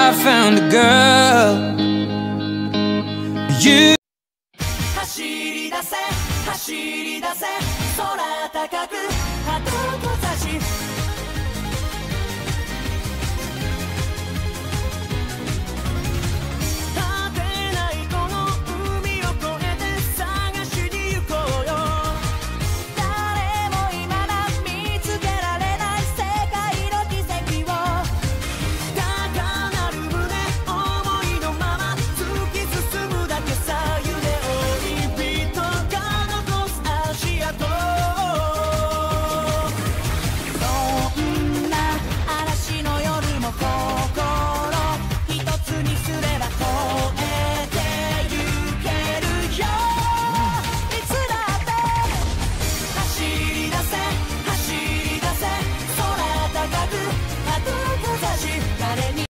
I found a girl. You 走り出せ走り出せ空高く